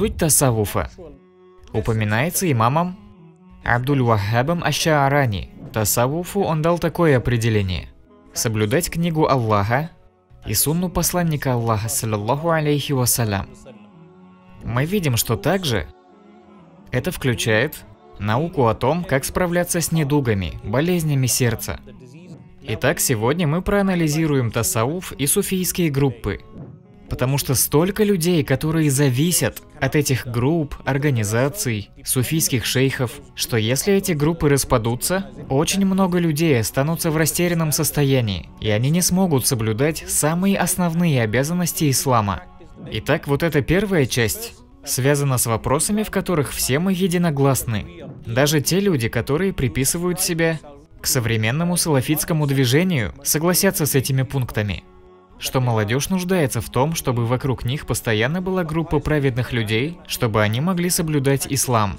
суть тасаввуфа упоминается имамом Абдуль Вахабом Аш-Шаарани. Тасаввуфу он дал такое определение. Соблюдать книгу Аллаха и сунну посланника Аллаха, саллаллаху алейхи вассалям. Мы видим, что также это включает науку о том, как справляться с недугами, болезнями сердца. Итак, сегодня мы проанализируем тасауф и суфийские группы, Потому что столько людей, которые зависят от этих групп, организаций, суфийских шейхов, что если эти группы распадутся, очень много людей останутся в растерянном состоянии, и они не смогут соблюдать самые основные обязанности ислама. Итак, вот эта первая часть связана с вопросами, в которых все мы единогласны. Даже те люди, которые приписывают себя к современному салафитскому движению, согласятся с этими пунктами что молодежь нуждается в том, чтобы вокруг них постоянно была группа праведных людей, чтобы они могли соблюдать ислам.